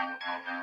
¡Gracias!